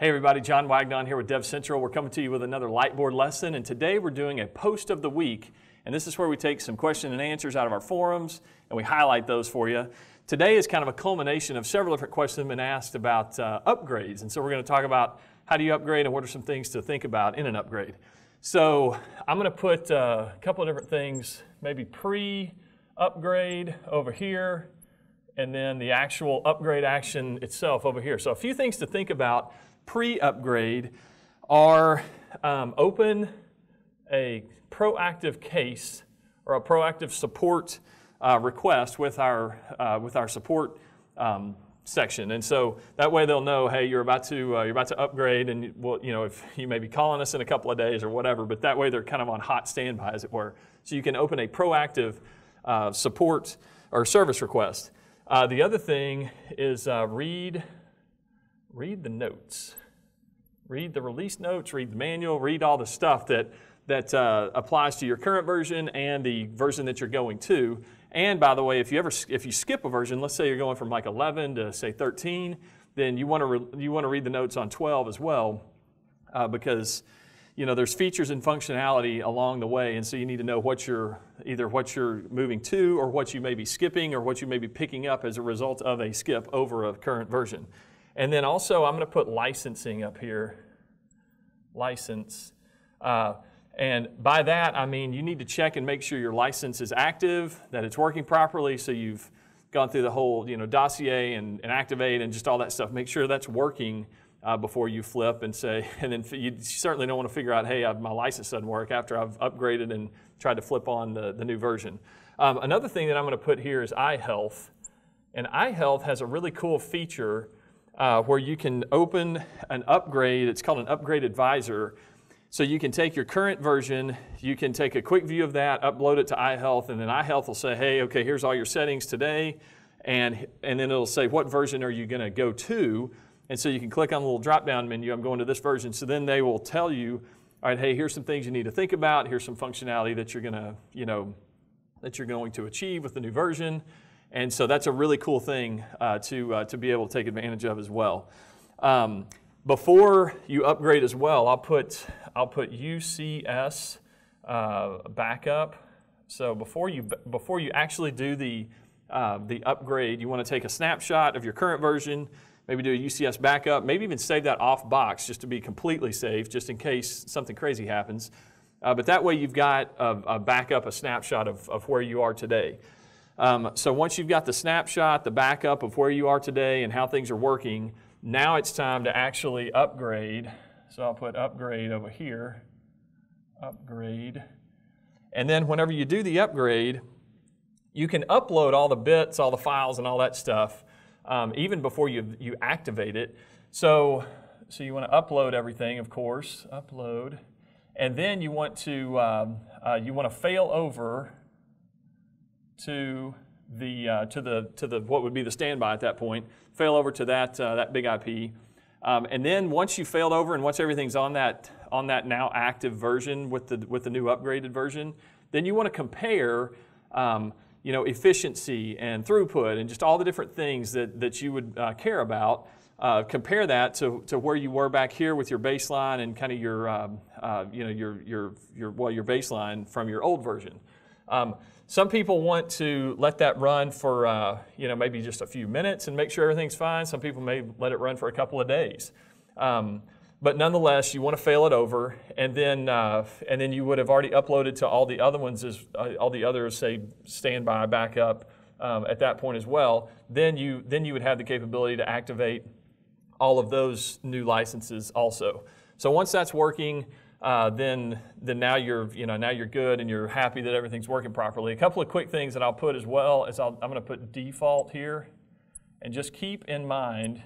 Hey everybody, John Wagnon here with Dev Central. We're coming to you with another Lightboard lesson, and today we're doing a post of the week. And this is where we take some question and answers out of our forums and we highlight those for you. Today is kind of a culmination of several different questions that have been asked about uh, upgrades. And so we're going to talk about how do you upgrade and what are some things to think about in an upgrade. So I'm going to put uh, a couple of different things, maybe pre upgrade over here, and then the actual upgrade action itself over here. So a few things to think about pre-upgrade are um, open a proactive case or a proactive support uh, request with our, uh, with our support um, section. And so that way they'll know, hey, you're about to, uh, you're about to upgrade and well, you know, if you may be calling us in a couple of days or whatever, but that way they're kind of on hot standby as it were. So you can open a proactive uh, support or service request. Uh, the other thing is uh, read read the notes. Read the release notes, read the manual, read all the stuff that, that uh, applies to your current version and the version that you're going to. And by the way, if you ever if you skip a version, let's say you're going from like 11 to say 13, then you want to re- you want to read the notes on 12 as well, uh, because you know there's features and functionality along the way, and so you need to know what you're either what you're moving to or what you may be skipping or what you may be picking up as a result of a skip over a current version. And then also, I'm going to put licensing up here. License. Uh, and by that, I mean you need to check and make sure your license is active, that it's working properly, so you've gone through the whole you know, dossier and, and activate and just all that stuff. Make sure that's working uh, before you flip and say, and then you certainly don't want to figure out, hey, I've, my license doesn't work after I've upgraded and tried to flip on the, the new version. Um, another thing that I'm going to put here is iHealth. And iHealth has a really cool feature uh, where you can open an upgrade. It's called an upgrade advisor. So you can take your current version, you can take a quick view of that, upload it to iHealth, and then iHealth will say, hey, okay, here's all your settings today. And, and then it'll say, what version are you going to go to? And so you can click on the little drop down menu, I'm going to this version. So then they will tell you, all right, hey, here's some things you need to think about. Here's some functionality that you're going to, you know, that you're going to achieve with the new version. And so that's a really cool thing uh, to, uh, to be able to take advantage of as well. Um, before you upgrade as well, I'll put, I'll put UCS uh, backup. So before you, before you actually do the, uh, the upgrade, you want to take a snapshot of your current version, maybe do a UCS backup, maybe even save that off box just to be completely safe, just in case something crazy happens. Uh, but that way you've got a, a backup, a snapshot of, of where you are today. Um, so once you've got the snapshot, the backup of where you are today and how things are working, now it's time to actually upgrade. So I'll put upgrade over here, upgrade. And then whenever you do the upgrade, you can upload all the bits, all the files, and all that stuff um, even before you, you activate it. So, so you want to upload everything, of course, upload. And then you want to, um, uh, you want to fail over to the, uh, to the, to the, what would be the standby at that point, fail over to that, uh, that big IP. Um, and then once you failed over and once everything's on that, on that now active version with the, with the new upgraded version, then you want to compare um, you know, efficiency and throughput and just all the different things that, that you would uh, care about. Uh, compare that to, to where you were back here with your baseline and kind of your, um, uh, you know, your, your, your, well, your baseline from your old version. Um, some people want to let that run for, uh, you know, maybe just a few minutes and make sure everything's fine. Some people may let it run for a couple of days. Um, but nonetheless, you want to fail it over, and then uh, and then you would have already uploaded to all the other ones, as uh, all the others say standby backup um, at that point as well. Then you then you would have the capability to activate all of those new licenses also. So once that's working, uh, then then now you're you know now you're good and you're happy that everything's working properly. A couple of quick things that I'll put as well is i am going to put default here, and just keep in mind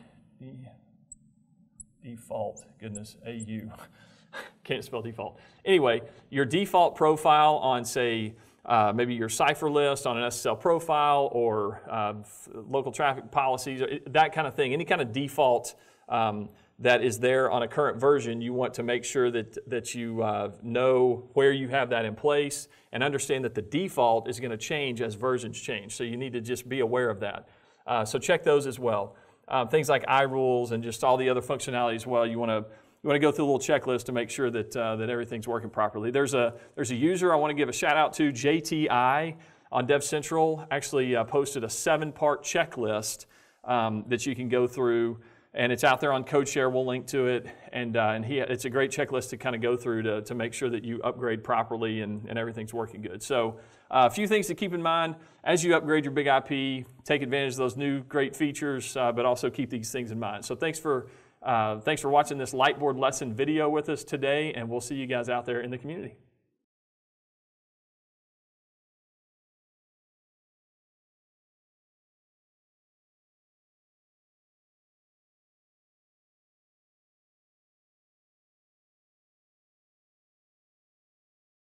default. Goodness, AU can't spell default. Anyway, your default profile on say. Uh, maybe your cipher list on an SSL profile or uh, local traffic policies, that kind of thing. Any kind of default um, that is there on a current version, you want to make sure that, that you uh, know where you have that in place and understand that the default is going to change as versions change. So you need to just be aware of that. Uh, so check those as well. um, things like iRules and just all the other functionality as well. You want to you want to go through a little checklist to make sure that uh, that everything's working properly. There's a there's a user I want to give a shout out to JTI on Dev Central. Actually uh, posted a seven part checklist um, that you can go through and it's out there on CodeShare. We'll link to it, and uh, and he it's a great checklist to kind of go through to, to make sure that you upgrade properly and, and everything's working good. So uh, a few things to keep in mind as you upgrade your big IP. Take advantage of those new great features, uh, but also keep these things in mind. So thanks for uh, thanks for watching this Lightboard lesson video with us today, and we'll see you guys out there in the community.